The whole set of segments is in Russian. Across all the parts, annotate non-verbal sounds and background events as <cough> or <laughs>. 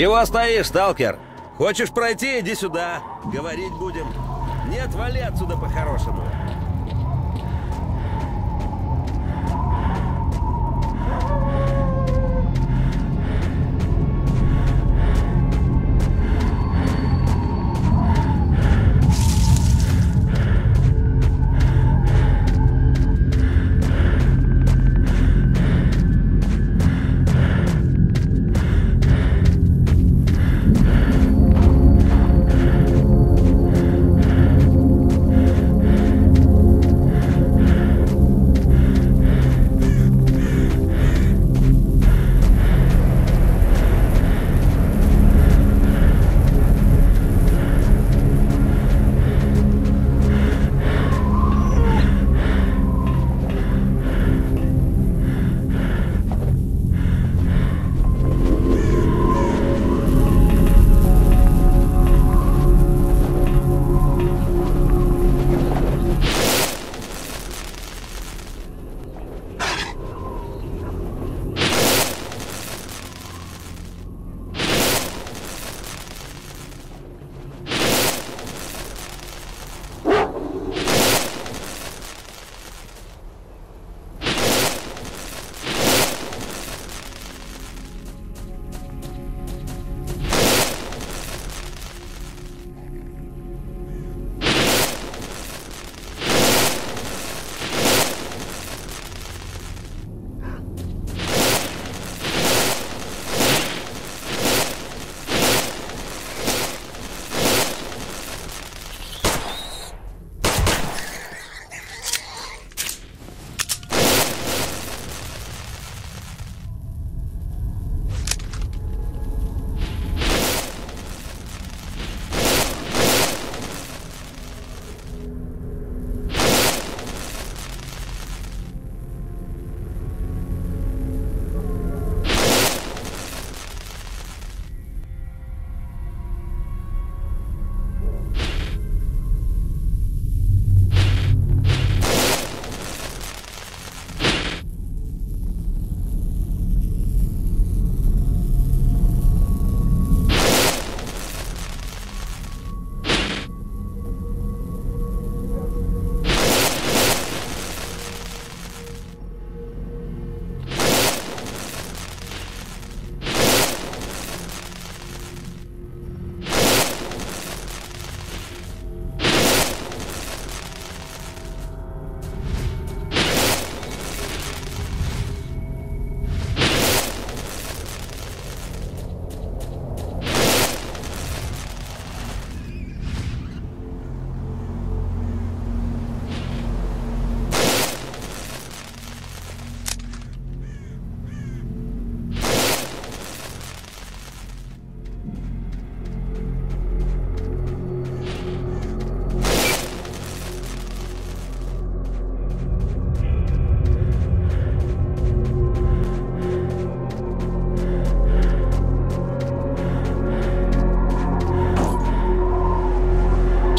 Чего стоишь, сталкер? Хочешь пройти, иди сюда. Говорить будем. Нет, вали отсюда по-хорошему.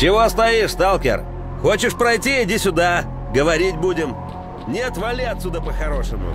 Чего стоишь, сталкер? Хочешь пройти, иди сюда. Говорить будем. Нет, вали отсюда по-хорошему.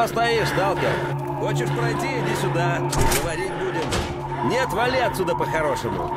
Чего стоишь, сталкер? Хочешь пройти, иди сюда. Говорить будем. Нет, вали отсюда по-хорошему.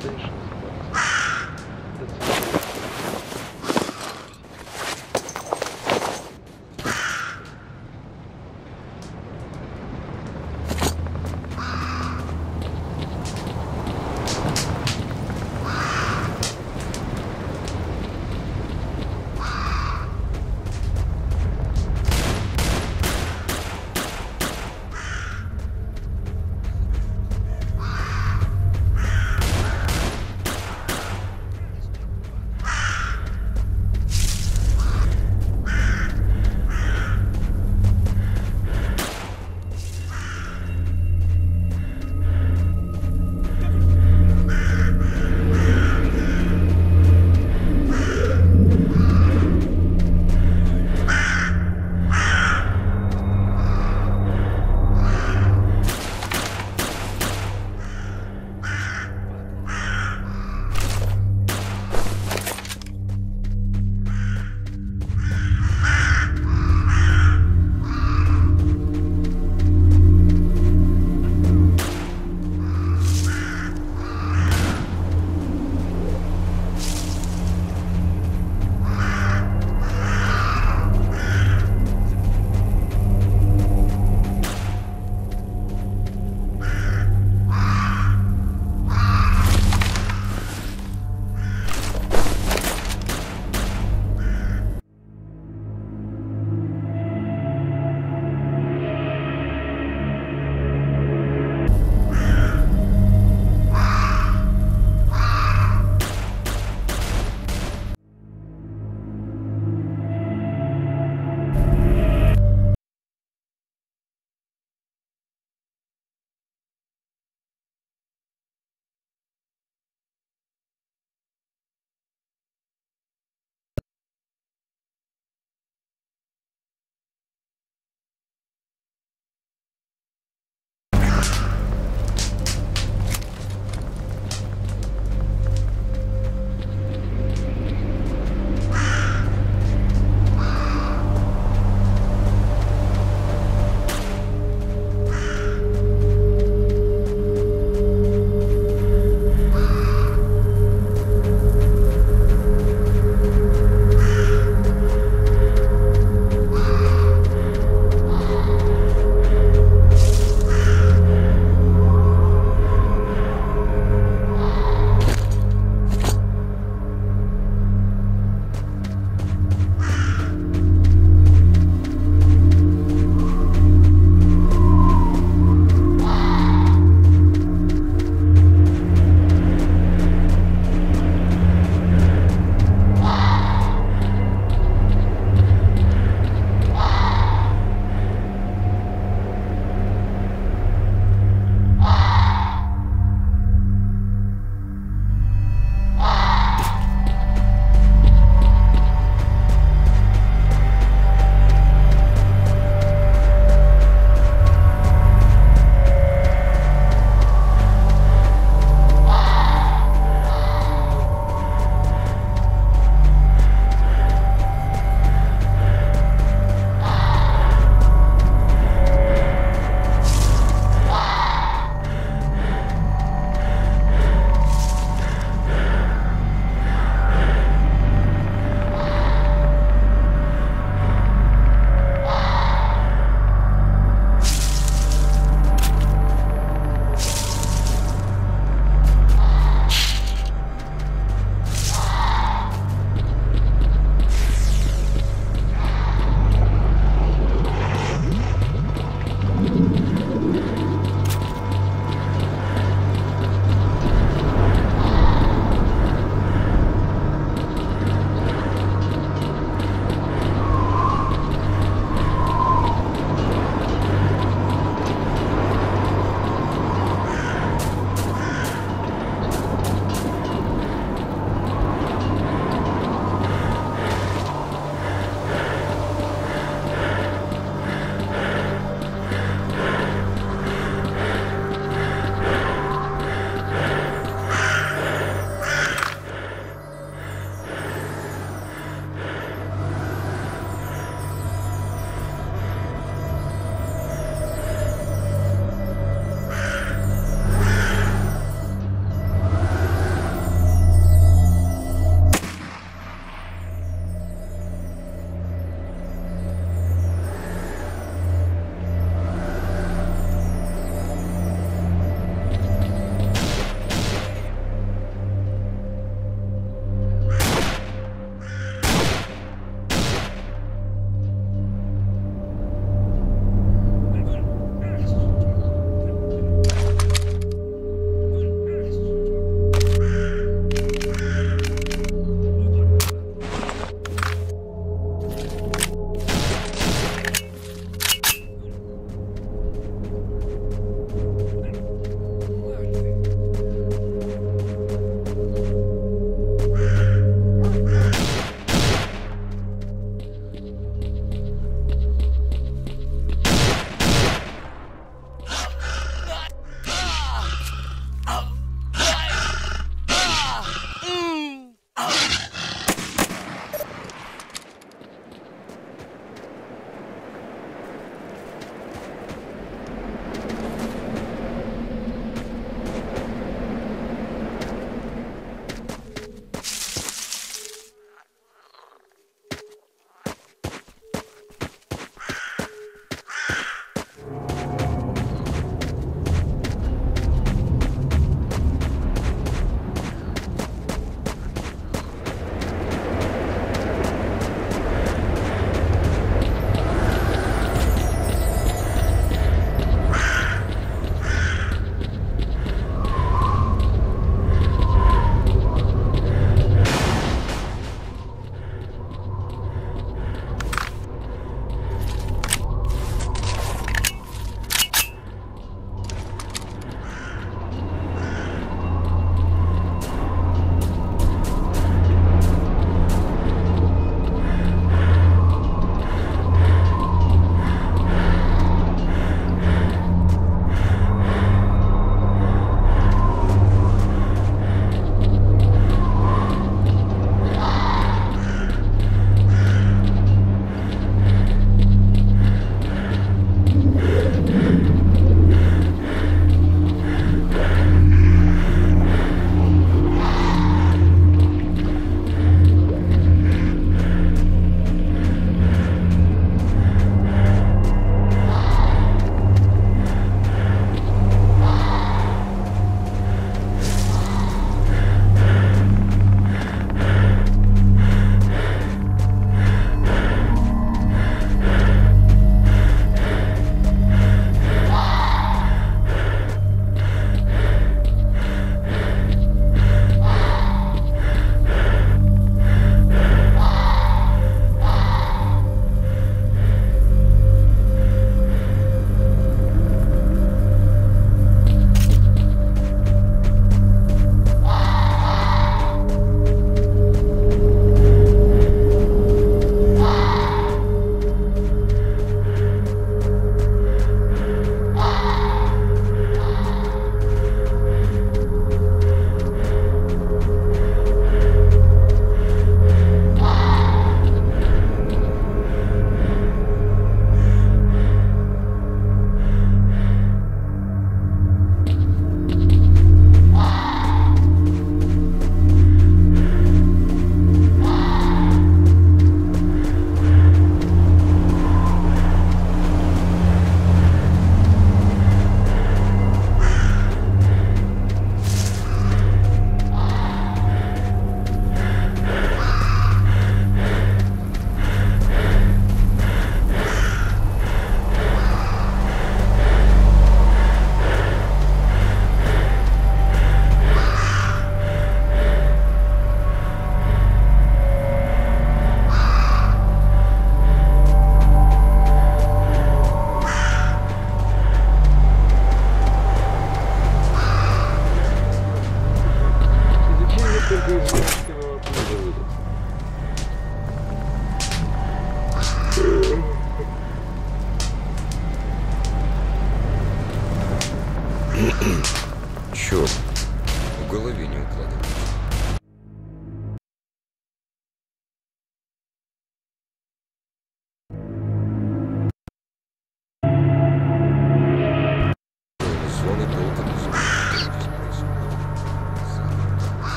Stations. That's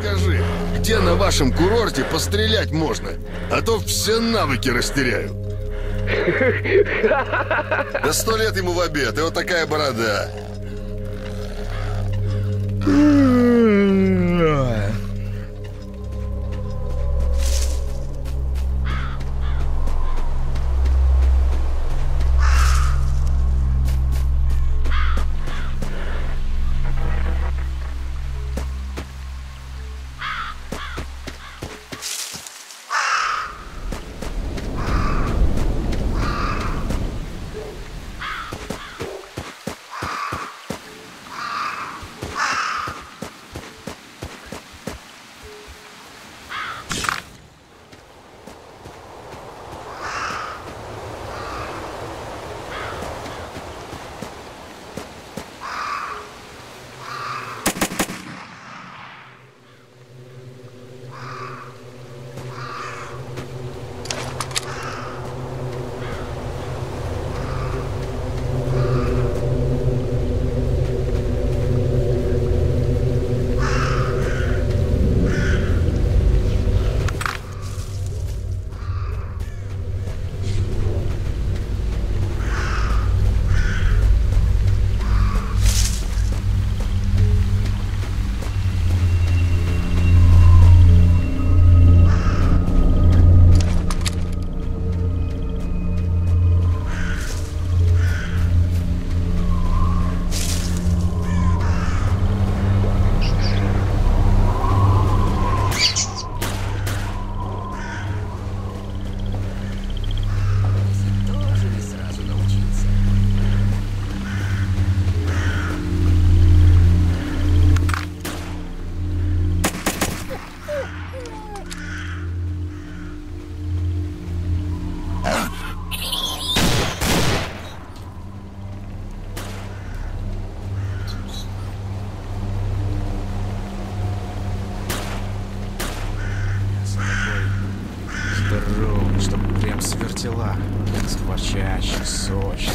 скажи, где на вашем курорте пострелять можно? А то все навыки растеряю. Да сто лет ему в обед, и вот такая борода. <laughs> Здоровый, чтоб прям свертела. Скворчащий, сочный.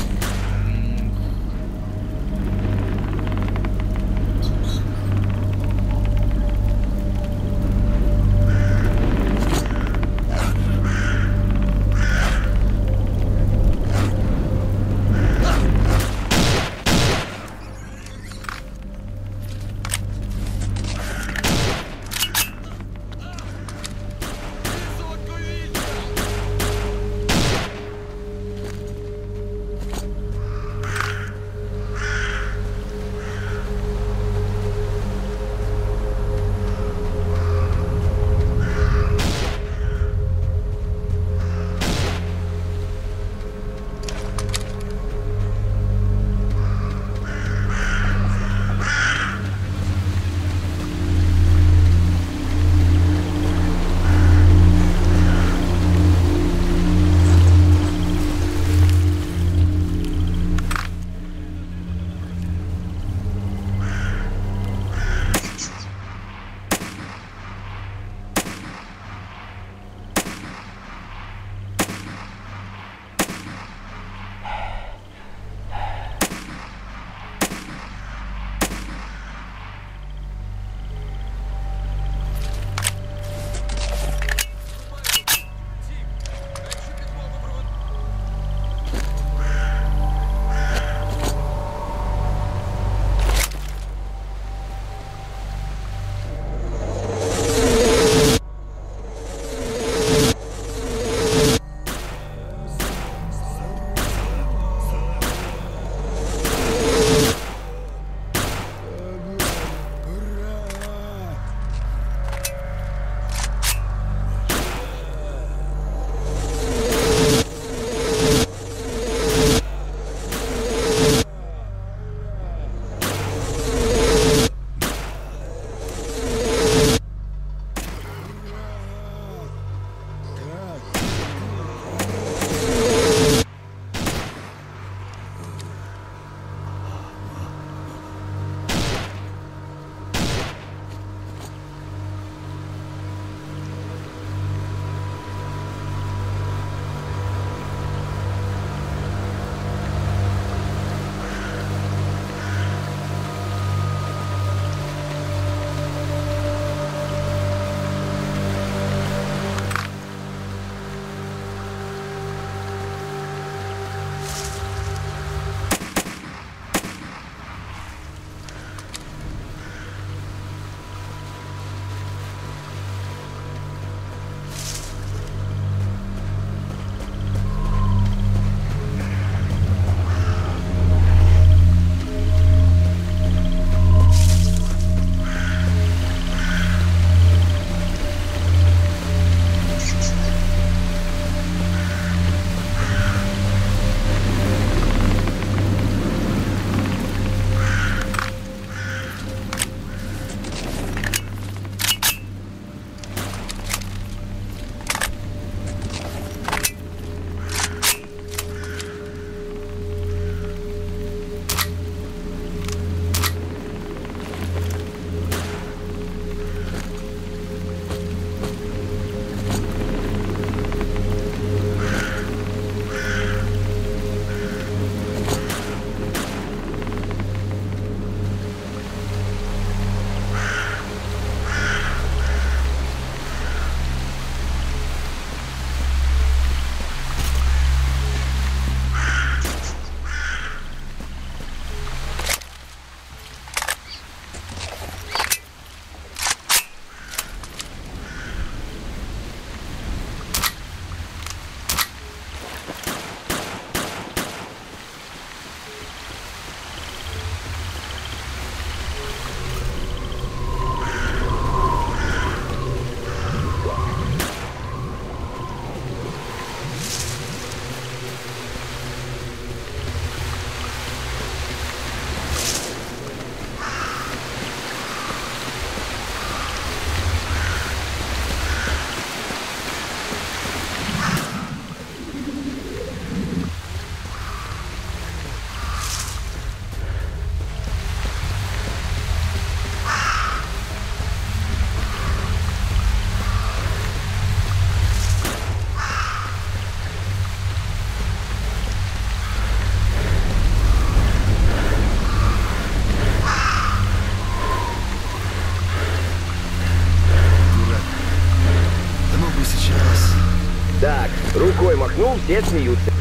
Все смеются.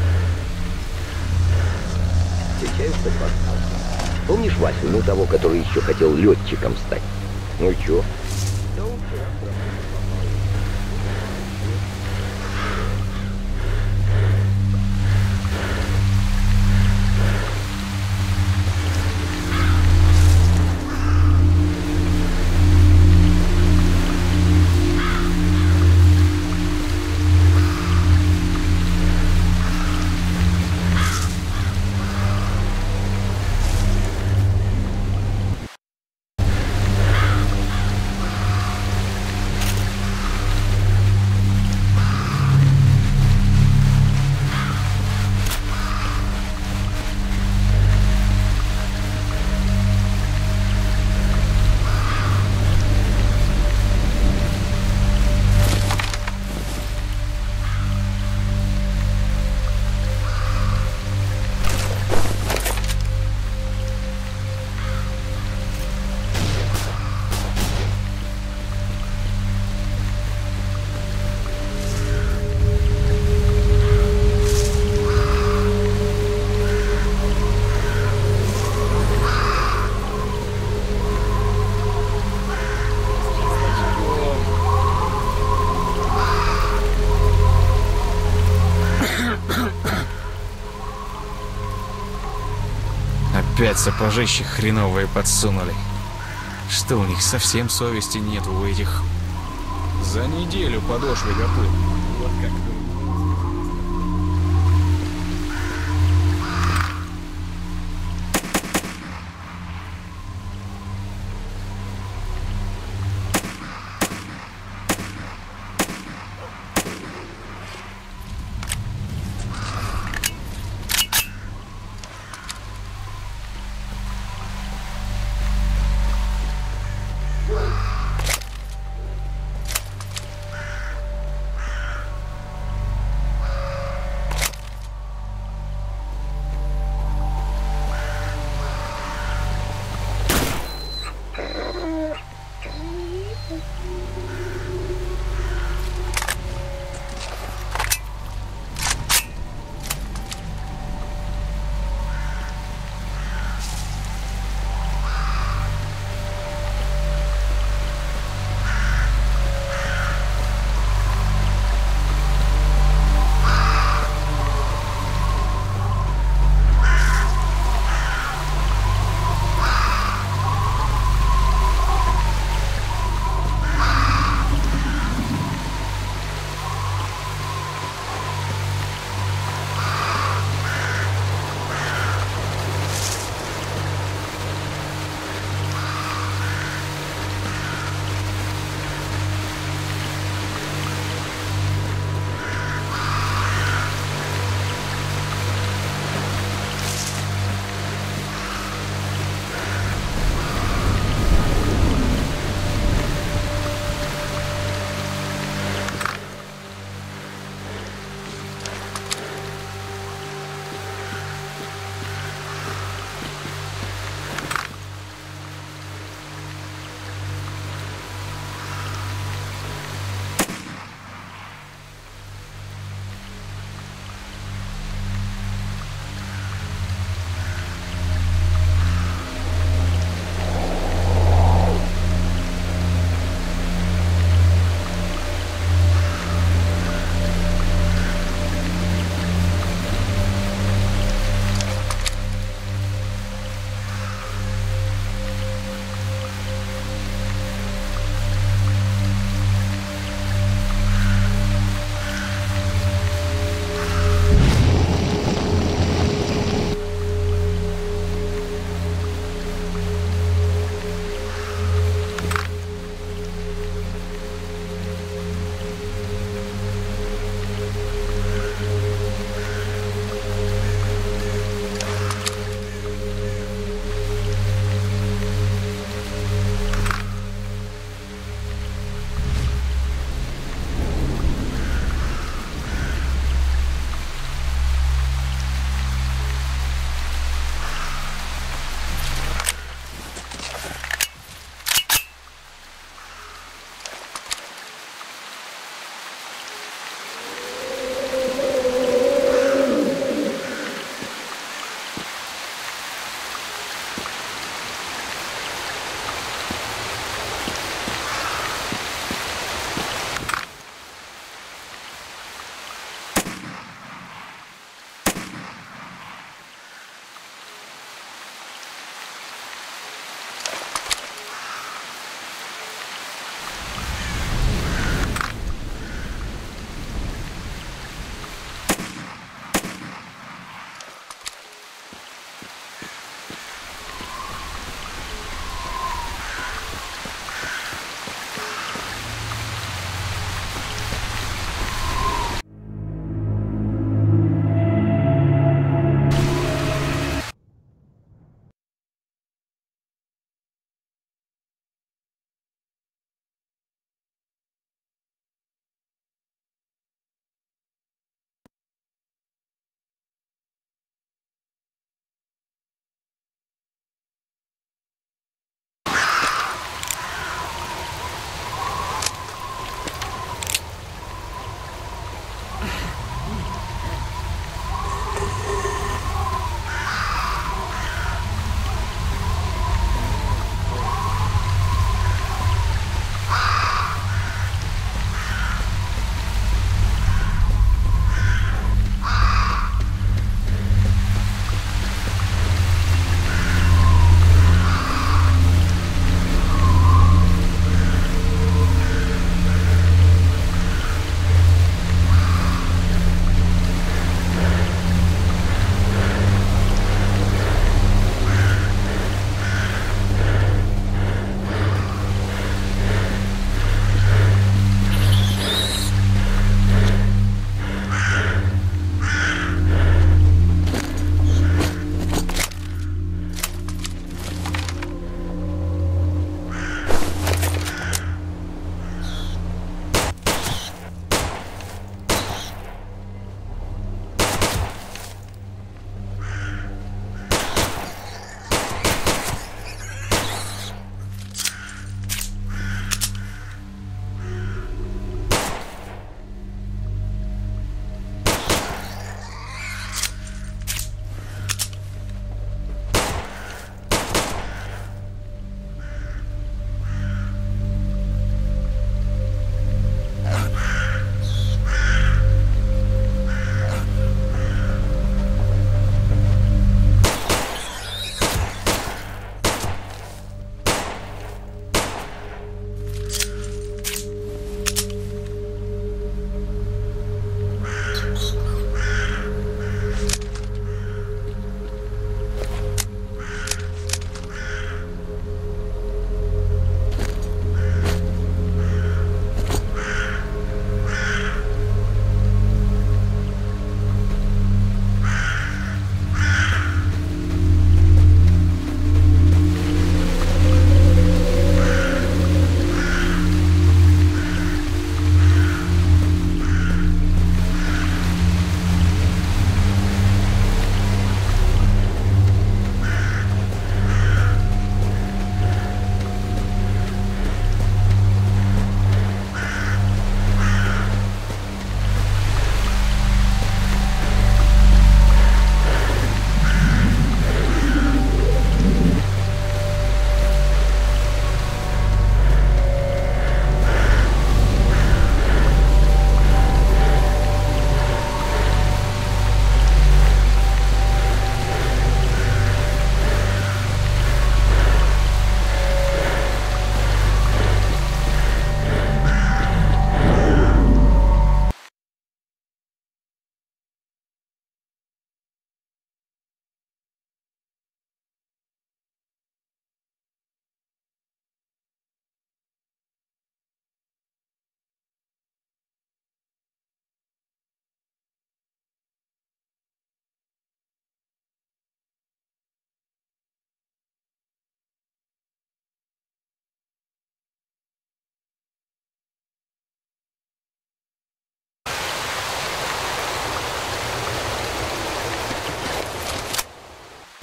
Сталкера. Помнишь Васю, ну того, который еще хотел летчиком стать? Ну и чё? Опять сапожище хреновые подсунули. Что у них совсем совести нет у этих? За неделю подошвы готовы. Вот как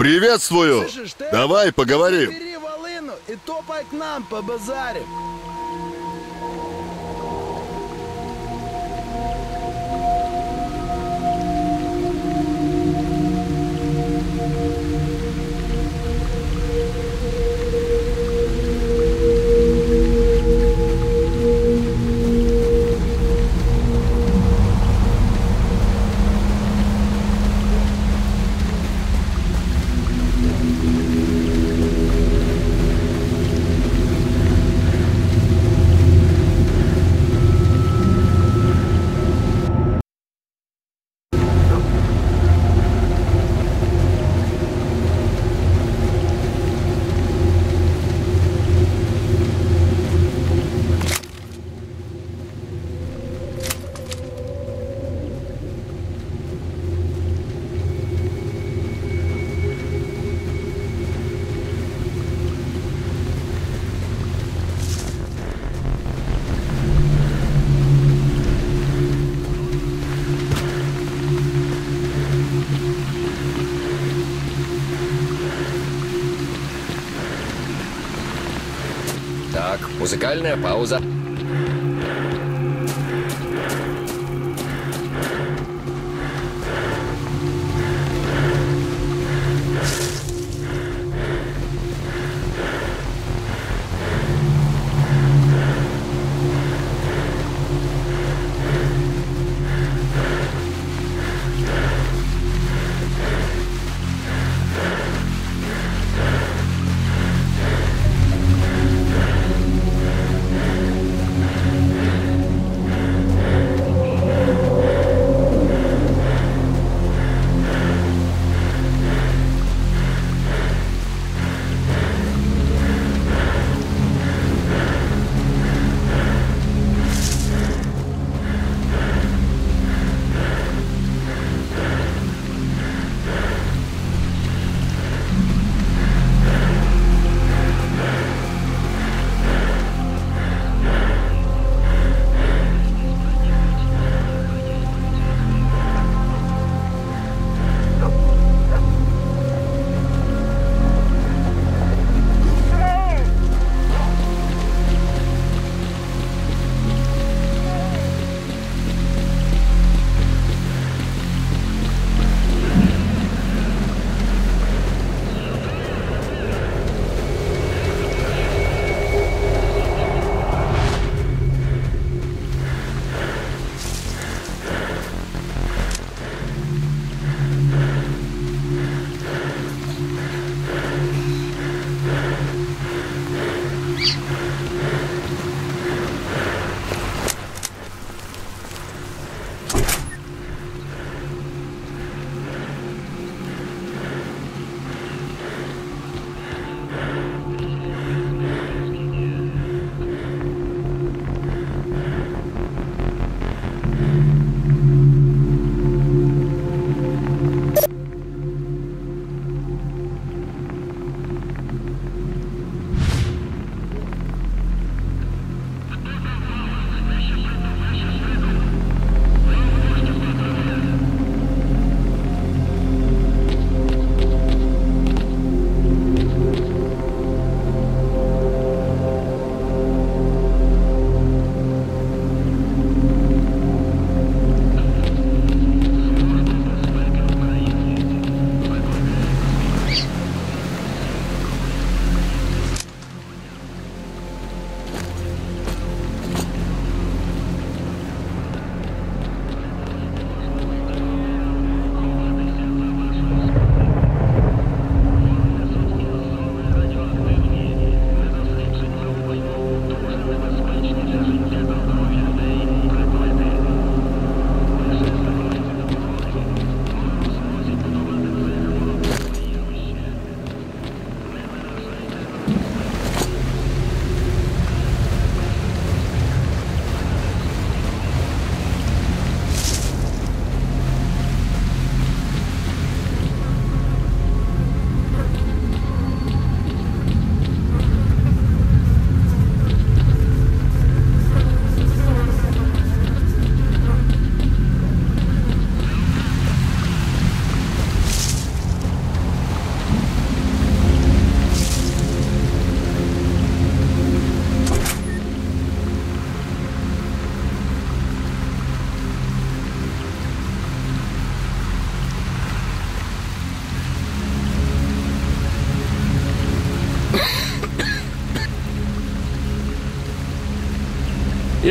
Приветствую! Слышишь, ты? Давай поговорим. Бери волыну и топай к нам по базаре. Музыкальная пауза.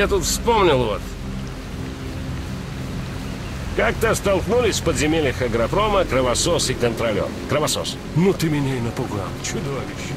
Я тут вспомнил вот. Как-то столкнулись в подземельях агропрома кровосос и контролер. Кровосос. Ну ты меня и напугал. Чудовище.